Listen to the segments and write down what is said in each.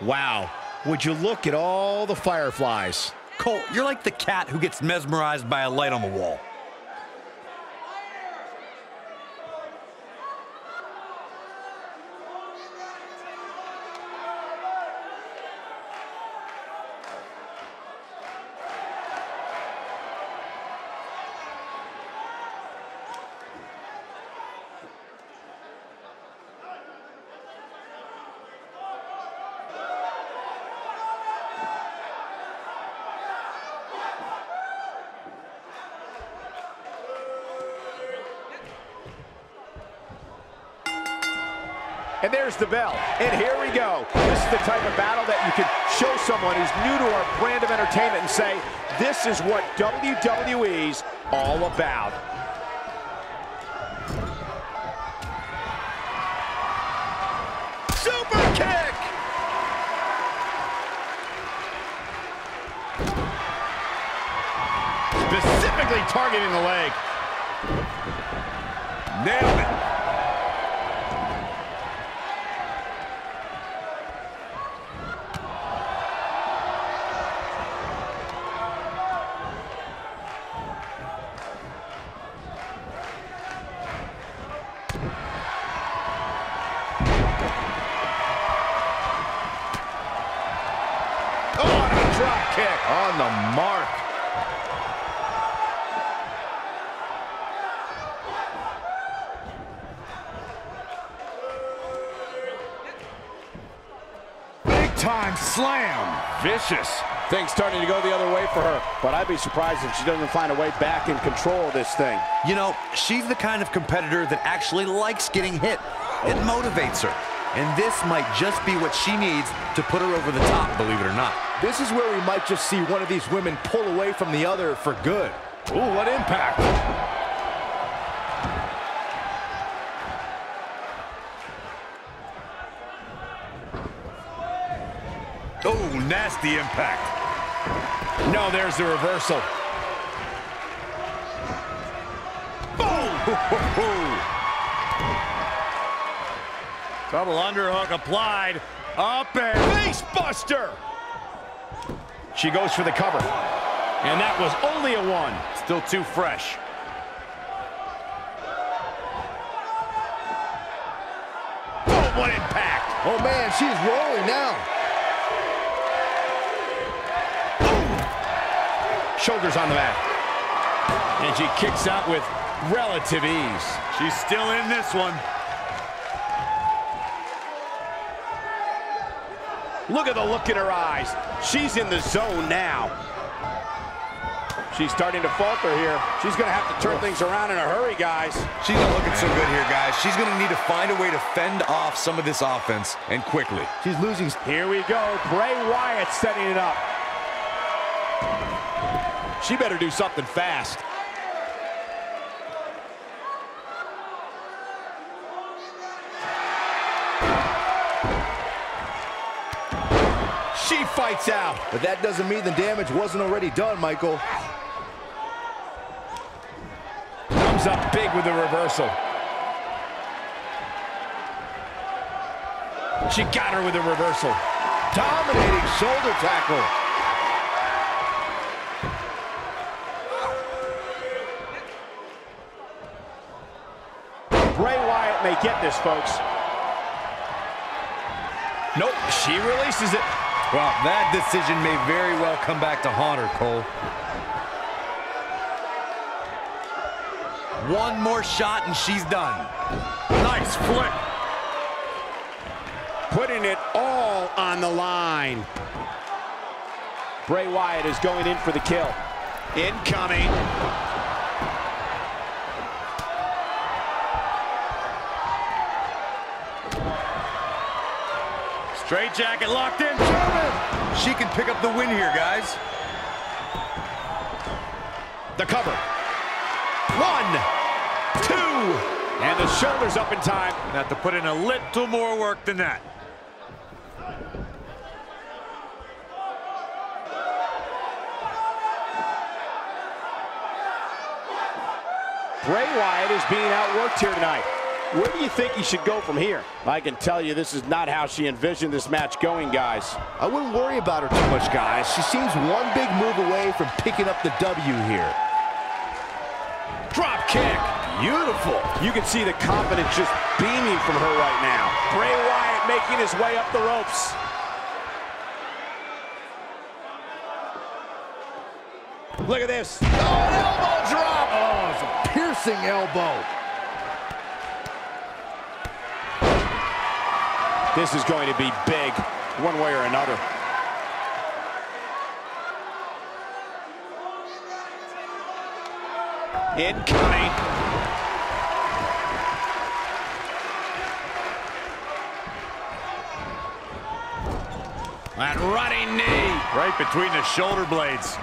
Wow. Would you look at all the fireflies? Cole, you're like the cat who gets mesmerized by a light on the wall. And there's the bell. And here we go. This is the type of battle that you can show someone who's new to our brand of entertainment and say, this is what WWE's all about. Super kick! Specifically targeting the leg. Nailed it. On the mark. Big time slam. Vicious. Things starting to go the other way for her, but I'd be surprised if she doesn't find a way back in control of this thing. You know, she's the kind of competitor that actually likes getting hit. It motivates her. And this might just be what she needs to put her over the top, believe it or not. This is where we might just see one of these women pull away from the other for good. Ooh, what impact. Oh, nasty impact. No, there's the reversal. Double underhook applied. Up and Face buster. She goes for the cover. And that was only a one. still too fresh. Oh, what impact. Oh man, she's rolling now. Oh. Shoulders on the mat. And she kicks out with relative ease. She's still in this one. Look at the look in her eyes. She's in the zone now. She's starting to falter here. She's going to have to turn things around in a hurry, guys. She's not looking so good here, guys. She's going to need to find a way to fend off some of this offense, and quickly. She's losing. Here we go. Bray Wyatt setting it up. She better do something fast. Fights out. But that doesn't mean the damage wasn't already done, Michael. Comes up big with the reversal. She got her with the reversal. Dominating shoulder tackle. Bray Wyatt may get this, folks. Nope, she releases it. Well, that decision may very well come back to haunt her, Cole. One more shot and she's done. Nice flip. Putting it all on the line. Bray Wyatt is going in for the kill. Incoming. Straight jacket locked in. German. She can pick up the win here, guys. The cover. One, two, and the shoulders up in time. Have to put in a little more work than that. Bray Wyatt is being outworked here tonight. Where do you think he should go from here? I can tell you this is not how she envisioned this match going, guys. I wouldn't worry about her too much, guys. She seems one big move away from picking up the W here. Drop kick. Beautiful. You can see the confidence just beaming from her right now. Bray Wyatt making his way up the ropes. Look at this. Oh, an elbow drop. Oh, it's a piercing elbow. This is going to be big, one way or another. Incoming. That running knee. Right between the shoulder blades.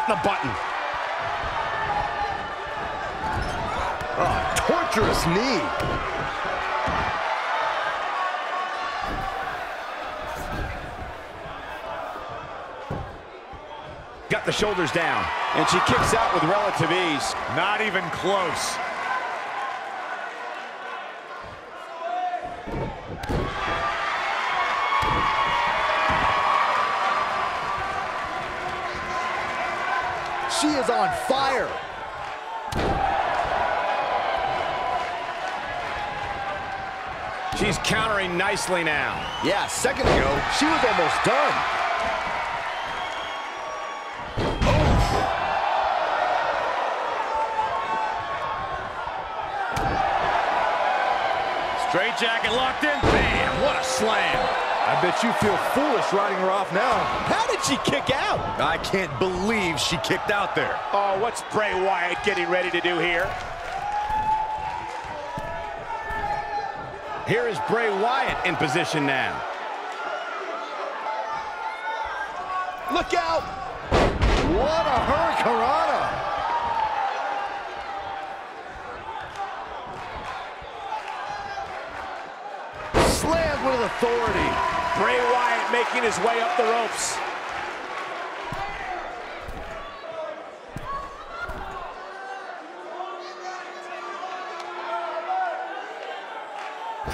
Right in the button. Torturous knee. Got the shoulders down. And she kicks out with relative ease. Not even close. She is on fire. She's countering nicely now. Yeah, second ago, she was almost done. Straight jacket locked in. Bam! What a slam. I bet you feel foolish riding her off now. How did she kick out? I can't believe she kicked out there. Oh, what's Bray Wyatt getting ready to do here? Here is Bray Wyatt in position now. Look out! What a hurricanrana. Slammed with authority. Bray Wyatt making his way up the ropes.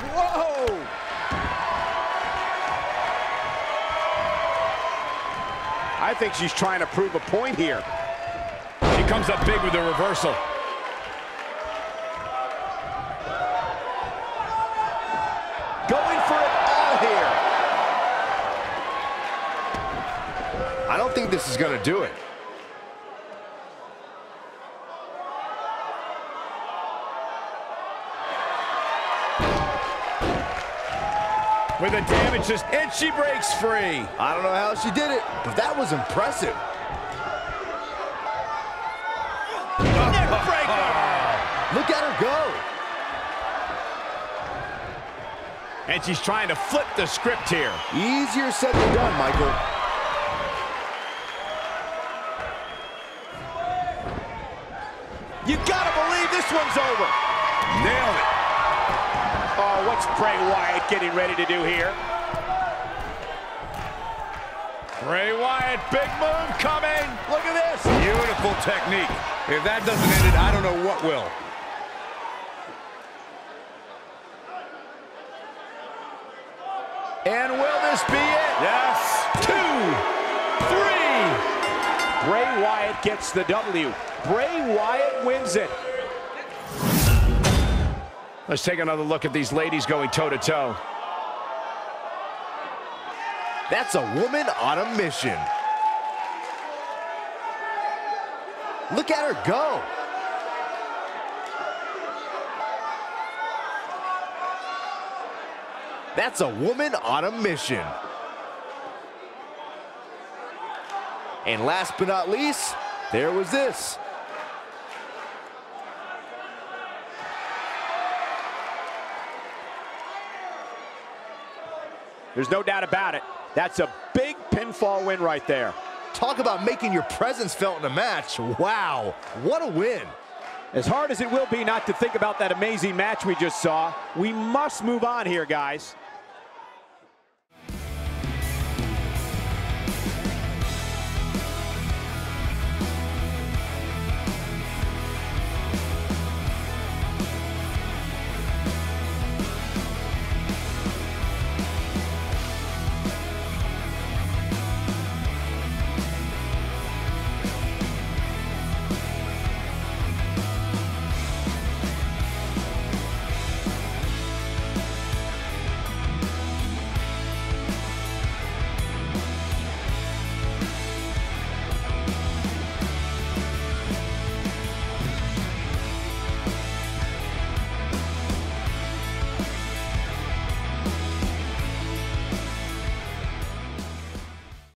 Whoa! I think she's trying to prove a point here. She comes up big with the reversal. This is going to do it. With the damages, and she breaks free. I don't know how she did it, but that was impressive. Look at her go. And she's trying to flip the script here. Easier said than done, Michael. You gotta believe this one's over. Nailed it. Oh, what's Bray Wyatt getting ready to do here? Bray Wyatt, big move coming. Look at this. Beautiful technique. If that doesn't end it, I don't know what will. And will gets the W. Bray Wyatt wins it. Let's take another look at these ladies going toe-to-toe. That's a woman on a mission. Look at her go. That's a woman on a mission. And last but not least, there was this. There's no doubt about it. That's a big pinfall win right there. Talk about making your presence felt in a match. Wow, what a win. As hard as it will be not to think about that amazing match we just saw, we must move on here, guys.